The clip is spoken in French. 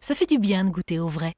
Ça fait du bien de goûter au vrai.